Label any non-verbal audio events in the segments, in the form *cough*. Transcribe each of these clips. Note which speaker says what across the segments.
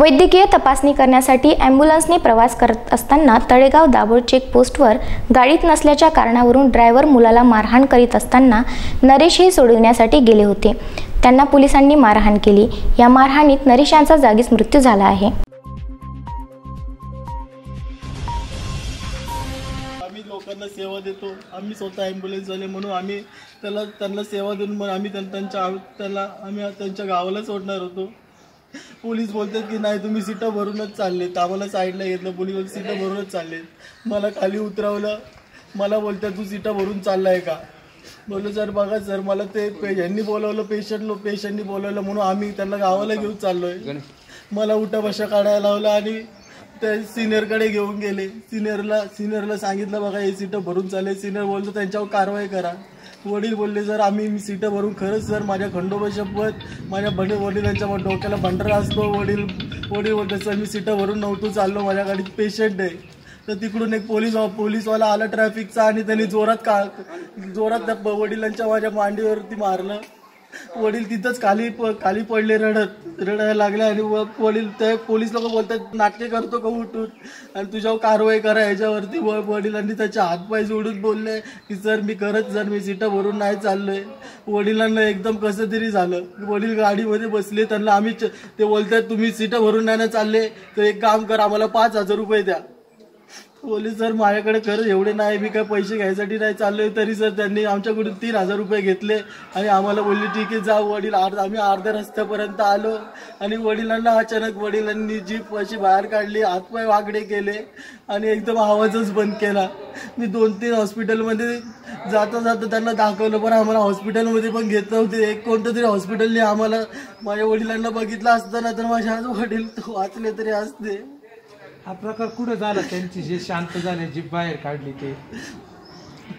Speaker 1: वैद्यकीय तपासणी करण्यासाठी ॲम्ब्युलन्सने प्रवास करत असताना तळेगाव दाभोळ चेकपोस्टवर गाडीत नसल्याच्या कारणावरून ड्रायव्हर मुलाला मारहाण करीत असताना नरेश हे सोडविण्यासाठी गेले होते. त्यांना पोलिसांनी मारहाण केली. या मारहाणीत नरेश यांचा जागीच मृत्यू झाला आहे.
Speaker 2: आम्ही लोकांना सेवा देतो. आम्ही स्वतः ॲम्ब्युलन्सवाले म्हणून आम्ही त्याला त्यांना सेवा देऊन मग आम्ही त्यांच्या आव- त्याला आम्ही त्यांच्या गावाला सोडणार होतो. पोलीस बोलतात की नाही तुम्ही सीटं भरूनच चाललेत. आम्हाला साईडला घेतलं पोलीस बोलते सीटं भरूनच चाललेत. मला खाली उतरवलं. मला बोलतात तू सीटं भरून चाललाय का? बोललो सर बघा सर मला ते पे यांनी बोलवलं पेशंट पेशंटनी बोलवलं म्हणून आम्ही त्यांना गावाला घेऊन चाललोय. मला उठा बशा काढायला लावलं आणि ते सिनियरकडे घेऊन गेले. सिनियरला सिनियरला सांगितलं बघा हे सीटं भरून चालेल. सिनियर बोलतो त्यांच्यावर कारवाई करा. वडील बोलले सर आम्ही मी सीटं भरून खरंच सर माझ्या खंडोबाशपत माझ्या बडे वडिलांच्या डोक्याला भंडारा असतो वडील वडील बोलते सर मी सीटं भरून नव्हतो चाललो माझ्या गाडीत पेशंट आहे. तर तिकडून एक पोलीस पोलीसवाला आला ट्रॅफिकचा आणि त्यांनी जोरात का जोरात त्या वडिलांच्या माझ्या मांडीवरती मारलं. वडील तिथंच खाली खाली पडले रडत रडायला लागले आणि व- वडील ते पोलीस लोक बोलतात नाट्य करतो का उठून? आणि तुझ्यावर कारवाई करा याच्यावरती वडिलांनी त्याचे हातपाय जोडून बोलले की सर मी करत जर मी सीटं भरून नाही चाललोय. वडिलांना एकदम कसं तरी झालं. वडील गाडीमध्ये बसले त्यांना आम्ही ते बोलतात तुम्ही सीटं भरून नाही ना चालले तर एक काम करा आम्हाला पाच हजार रुपये द्या. बोले सर माझ्याकडे खरंच एवढे नाही मी काय पैसे घ्यायसाठी नाही चाललोय तरी सर त्यांनी आमच्याकडून तीन हजार रुपये घेतले आणि आम्हाला बोलले ठीक आहे जा वडील अर्ध आम्ही अर्ध्या रस्त्यापर्यंत आलो आणि वडिलांना अचानक वडिलांनी जीप अशी बाहेर काढली हातपाय वाकडे केले आणि एकदम आवाजच बंद केला. मी दोन तीन हॉस्पिटलमध्ये जाता जाता त्यांना दाखवलं पण आम्हाला हॉस्पिटलमध्ये पण घेत नव्हते. एक कोणतं तरी हॉस्पिटलने आम्हाला माझ्या वडिलांना बघितलं असताना तर माझ्या आज वडील वाचले तरी असते.
Speaker 3: हा प्रकार कुठं झाला? त्यांची जे शांत झाले जी बाहेर काढली ते.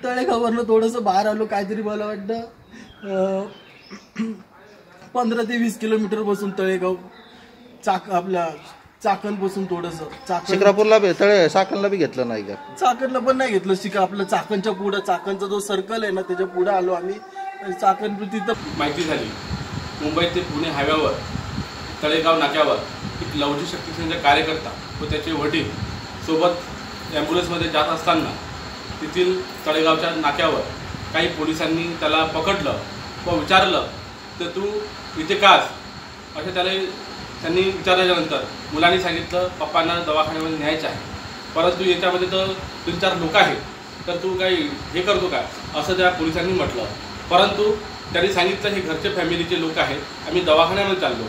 Speaker 2: तळेगावरनं थोडंसं बाहेर आलो काहीतरी मला वाटतं *clears throat* पंधरा ते वीस किलोमीटर बसून तळेगाव चाक आपल्या चाकणपासून थोडंसं चाकण
Speaker 4: शिक्रापूरला बी तळे साकनला बी घेतलं नाही का?
Speaker 2: चाकणला पण नाही घेतलं शिका आपलं चाकणच्या पुढं चाकणचा जो सर्कल आहे ना त्याच्या पुढे आलो आम्ही. आणि चाकण तिथं
Speaker 5: माहिती झाली. मुंबई ते पुणे हायव्यावर तळेगाव नाक्यावर एक लवजी शक्ती कार्यकर्ता व त्याचे वडील सोबत ॲम्ब्युलन्समध्ये जात असताना तेथील तळेगावच्या नाक्यावर काही पोलिसांनी त्याला पकडलं व विचारलं तर तू इथे कास असे त्याला त्यांनी विचारल्याच्यानंतर मुलांनी सांगितलं पप्पांना दवाखान्यामध्ये न्यायचं आहे. परंतु याच्यामध्ये तर तीन चार लोक आहेत. तर तू काही हे करतो का? असं त्या पोलिसांनी म्हटलं. परंतु त्यांनी सांगितलं हे घरचे फॅमिलीचे लोक आहेत. आम्ही दवाखान्यामध्ये चाललो.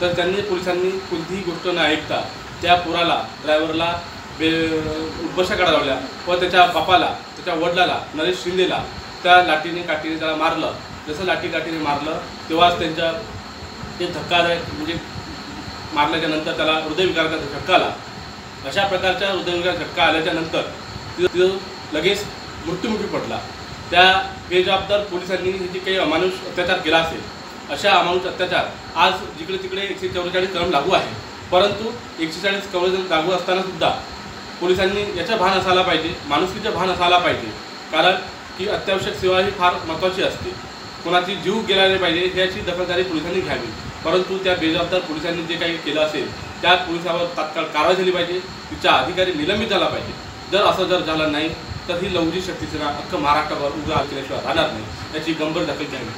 Speaker 5: तर त्यांनी पोलिसांनी कोणतीही गोष्ट न ऐकता त्या पुराला ड्रायव्हरला बे उद्बशा काढा लावल्या. व त्याच्या बापाला त्याच्या वडिलाला नरेश शिंदेला त्या लाठीने काठीने त्याला मारलं. जसं लाठी काठीने मारलं तेव्हाच त्यांच्या ते धक्कादायक म्हणजे मारल्याच्या नंतर त्याला हृदयविकाराचा झटका आला. अशा प्रकारच्या हृदयविकार झटका आल्याच्यानंतर तिथं लगेच मृत्युमुखी पडला. त्या बेजबाबदार पोलिसांनी हे जे काही अमानुष अत्याचार केला असेल. अशा अमानुष अत्याचार आज जिकडे तिकडे एकशे चौवेचाळीस कलम लागू आहे परंतु एकशे चाळीस कलम लागू असताना सुद्धा पोलिसांनी याचा भान असायला पाहिजे माणुसकीचं भान असायला पाहिजे. कारण की अत्यावश्यक सेवा ही फार महत्त्वाची असते. कोणाची जीव गेला नाही पाहिजे याची दखलदारी पोलिसांनी घ्यावी. परंतु त्या बेजबाबदार पोलिसांनी जे काही केलं असेल त्या पोलिसावर तात्काळ कारवाई झाली पाहिजे तिचा अधिकारी निलंबित झाला पाहिजे. जर असं जर झालं नाही तर ही लवजी शक्तीसेना अख्खं महाराष्ट्रावर उभं केल्याशिवाय राहणार नाही याची गंभीर दखल घ्यावी.